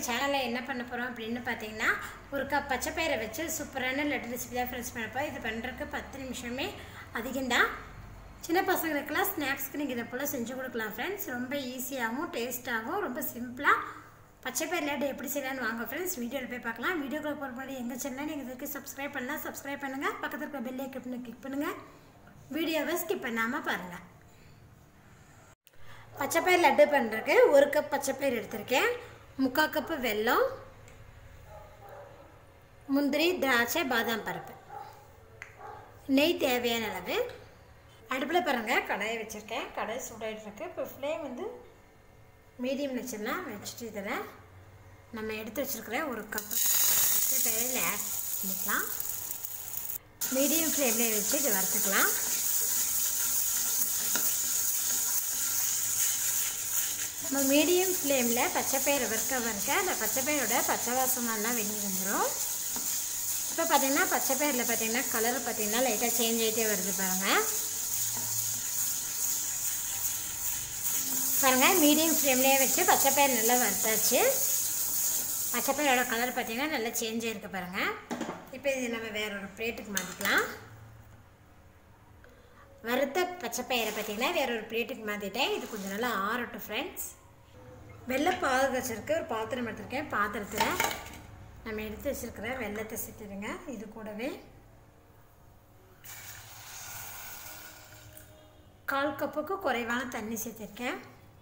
நம்ம சேனலில் என்ன பண்ண போகிறோம் அப்படின்னு பார்த்தீங்கன்னா ஒரு கப் பச்சை பயிரை வச்சு சூப்பரான லட்டு ரெசிபி தான் ஃப்ரெண்ட்ஸ் பண்ணப்போ இது பண்ணுறதுக்கு பத்து நிமிஷமே அதிகம்தான் சின்ன பசங்களுக்கெல்லாம் ஸ்நாக்ஸ்க்கு நீங்கள் இதை போல் செஞ்சு கொடுக்கலாம் ஃப்ரெண்ட்ஸ் ரொம்ப ஈஸியாகவும் டேஸ்ட்டாகவும் ரொம்ப சிம்பிளாக பச்சை பயிர் லட்டு எப்படி செய்யலாம்னு வாங்க ஃப்ரெண்ட்ஸ் வீடியோவில் போய் பார்க்கலாம். வீடியோக்குள்ள போகிற முன்னாடி எங்கள் சேனலை நீங்கள் இதுக்கு சப்ஸ்கிரைப் பண்ணலாம் சப்ஸ்கிரைப் பண்ணுங்கள் பக்கத்தில் இருக்க பெல்லை கிளிக் கிளிக் பண்ணுங்கள் வீடியோவை ஸ்கிப் பண்ணாமல் பாருங்கள் பச்சைப்பயிர் லட்டு பண்ணுறதுக்கு ஒரு கப் பச்சைப்பயிர் எடுத்திருக்கேன். முக்கால் கப்பு வெல்லம் முந்திரி திராட்சை பாதாம் பருப்பு. நெய் தேவையான அளவு. அடுப்பில் பாருங்கள் கடாயை வச்சுருக்கேன். கடாய் சூடாகிட்ருக்கு இப்போ ஃப்ளேம் வந்து மீடியம் வச்சிடலாம். வச்சுட்டு இதில் நம்ம எடுத்து வச்சுருக்கிற ஒரு கப்பு பச்சைப்பயிரில் ஆட் பண்ணிக்கலாம். மீடியம் ஃப்ளேம்லேயே வச்சு இதை வறுத்துக்கலாம். நம்ம மீடியம் ஃப்ளேமில் பச்சைப்பயிறு வறுக்க வறுக்க அந்த பச்சைப்பயிரோட பச்சை வாசமெல்லாம் வெளியே வந்துடும் இப்போ பார்த்தீங்கன்னா பச்சைப்பயிரில் பார்த்தீங்கன்னா கலர் பார்த்தீங்கன்னா லைட்டாக சேஞ்ச் ஆகிட்டே வருது பாருங்கள் பாருங்கள் மீடியம் ஃப்ளேம்லேயே வச்சு பச்சைப்பயிர் நல்லா வறுத்தாச்சு. பச்சைப்பயிரோட கலர் பார்த்திங்கன்னா நல்லா சேஞ்ச் ஆகிருக்கு பாருங்கள் இப்போ இது நம்ம வேற ஒரு பிளேட்டுக்கு மாற்றிக்கலாம் வறுத்த பச்சைப்பயிரை பார்த்தீங்கன்னா வேற ஒரு பிளேட்டுக்கு மாற்றிட்டேன் இது கொஞ்சம் நல்லா ஆறட்டும் ஃப்ரெண்ட்ஸ் வெள்ளை பாகு வச்சுருக்கு ஒரு பாத்திரம் எடுத்திருக்கேன். பாத்திரத்தில் நம்ம எடுத்து வச்சுருக்கிற வெள்ளத்தை சேர்த்துடுங்க. இது கூடவே கால் கப்புக்கு குறைவான தண்ணி சேர்த்துருக்கேன்.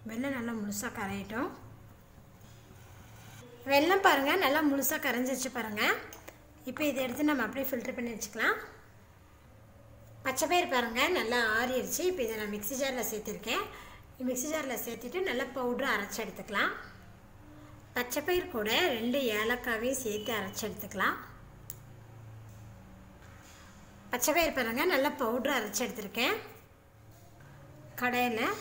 வெள்ளம் நல்லா முழுசாக கரையட்டும். வெள்ளம் பாருங்கள் நல்லா முழுசாக கரைஞ்சிருச்சு பாருங்கள் இப்போ இதை எடுத்து நம்ம அப்படியே ஃபில்ட்ரு பண்ணி வச்சுக்கலாம். பச்சை பயிர் பாருங்கள் நல்லா ஆறிடுச்சு. இப்போ இதை நான் மிக்ஸி ஜாரில் சேர்த்துருக்கேன். மிக்சி ஜாரில் சேர்த்துட்டு நல்லா பவுட்ரு அரைச்சி எடுத்துக்கலாம். பச்சைப்பயிர் கூட ரெண்டு ஏலக்காவையும் சேர்த்து அரைச்சி எடுத்துக்கலாம். பச்சைப்பயிர் பாருங்கள் நல்லா பவுட்ரு அரைச்சி எடுத்துருக்கேன். கடையில்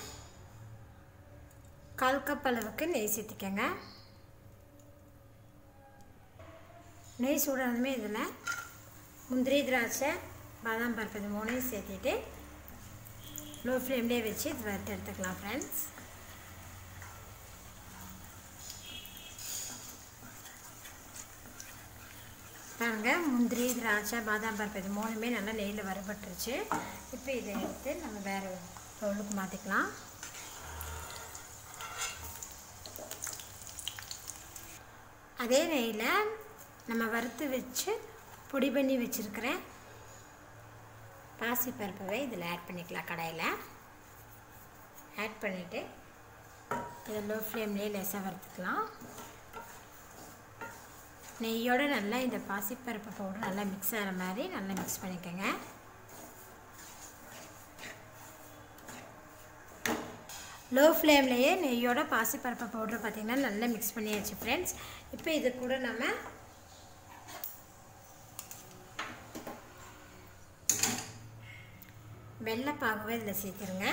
கால் கப் அளவுக்கு நெய் சேர்த்துக்கங்க. நெய் சூடானதுமே இதில் முந்திரி திராட்சை பாதாம் பருப்பு இது மூணையும் சேர்த்துட்டு லோ ஃப்ளேம்லேயே வச்சு இது வறுத்து எடுத்துக்கலாம் ஃப்ரெண்ட்ஸ் பாருங்கள் முந்திரி திராட்சை பாதாம் பருப்பு இது மூணுமே நல்லா நெய்யில் வறுபட்டுருச்சு. இப்போ இதை எடுத்து நம்ம வேறு பொருளுக்கு மாற்றிக்கலாம் அதே நெய்யில் நம்ம வறுத்து வச்சு பொடி பண்ணி வச்சுருக்கிறேன் பாசிப்பருப்பவே இதில் ஆட் பண்ணிக்கலாம் கடையில். ஆட் பண்ணிவிட்டு இதை லோ ஃப்ளேம்லேயே லெசாக வறுத்துக்கலாம். நெய்யோடு நல்லா இந்த பாசிப்பருப்பு பவுடர் நல்லா மிக்ஸ் ஆகிற மாதிரி நல்லா மிக்ஸ் பண்ணிக்கோங்க. லோ ஃப்ளேம்லேயே நெய்யோட பாசிப்பருப்பு பவுடர் பார்த்திங்கன்னா நல்லா மிக்ஸ் பண்ணியாச்சு ஃப்ரெண்ட்ஸ் இப்போ இது கூட நம்ம வெள்ளைப்பாகவே இதில் சேர்த்துருங்க.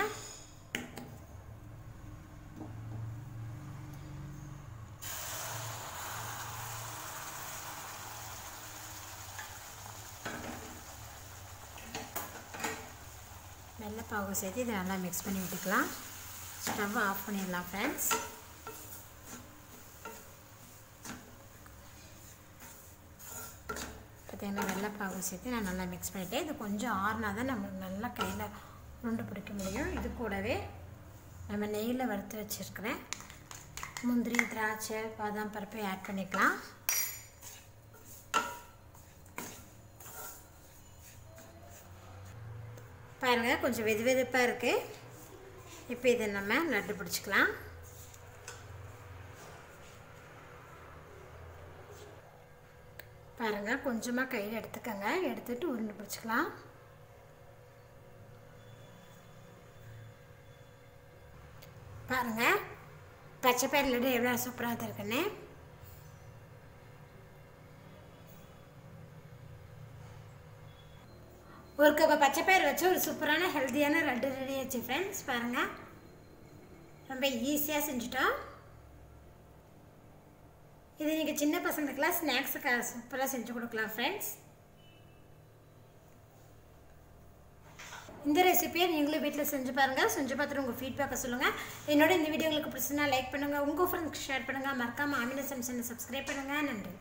வெள்ளைப்பாகு சேர்த்து இதை நல்லா மிக்ஸ் பண்ணி விட்டுக்கலாம். ஸ்டவ் ஆஃப் பண்ணிடலாம் ஃப்ரெண்ட்ஸ் பார்த்தீங்கன்னா வெள்ளைப்பாகு சேர்த்து நான் நல்லா மிக்ஸ் பண்ணிவிட்டேன் இது கொஞ்சம் ஆறுனா தான் நம்மளுக்கு நல்லா கையில் உருண்டு பிடிக்க முடியும். இது கூடவே நம்ம நெய்யில் வறுத்து வச்சுருக்கிறேன். முந்திரி திராட்சை பாதாம் பருப்பை ஆட் பண்ணிக்கலாம். பாருங்கள் கொஞ்சம் வெது வெதுப்பாக இருக்குது இப்போ இதை நம்ம லட்டு பிடிச்சிக்கலாம் பாருங்கள் கொஞ்சமாக கையில் எடுத்துக்கோங்க. எடுத்துகிட்டு உருண்டு பிடிச்சிக்கலாம். பாருங்கள் பச்சை பயிர் லட்டு எவ்வளோ சூப்பராக இருக்குன்னு ஒரு கப்பை பச்சை பயிர் வச்சு ஒரு சூப்பரான ஹெல்த்தியான லட்டு ரெடி ஆச்சு ஃப்ரெண்ட்ஸ் பாருங்கள் ரொம்ப ஈஸியாக செஞ்சுட்டோம். இது நீங்கள் சின்ன பசங்களுக்கெல்லாம் ஸ்நாக்ஸுக்கு சூப்பராக செஞ்சு கொடுக்கலாம் ஃப்ரெண்ட்ஸ் இந்த ரெசிபியை நீங்களும் வீட்டில் செஞ்சு பாருங்கள் செஞ்சு பார்த்துட்டு உங்கள் ஃபீட்பேக்கை சொல்லுங்கள் என்னோட இந்த வீடியோ உங்களுக்கு பிடிச்சிருந்தா லைக் பண்ணுங்கள் உங்கள் ஃப்ரெண்ட்ஸ்க்கு ஷேர் பண்ணுங்கள் மறக்காமல் ஆமினா சம்சனை சப்ஸ்கிரைப் பண்ணுங்கள் நன்றி.